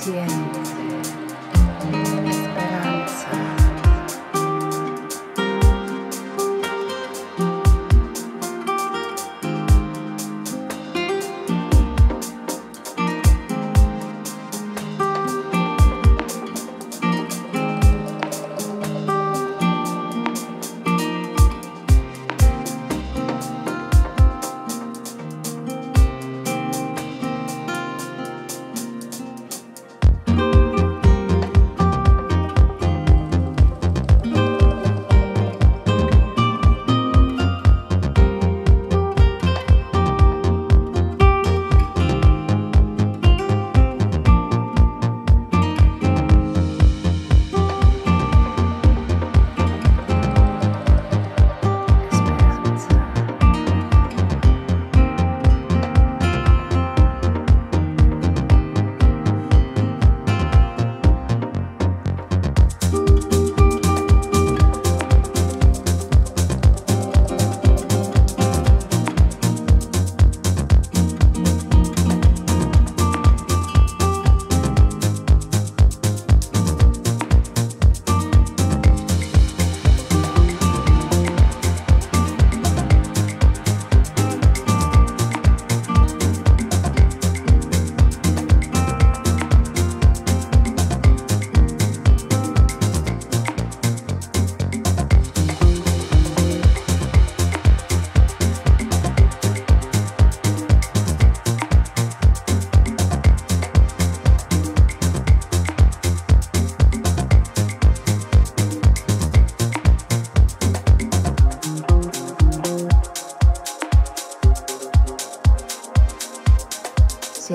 西。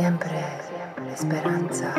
La esperanza.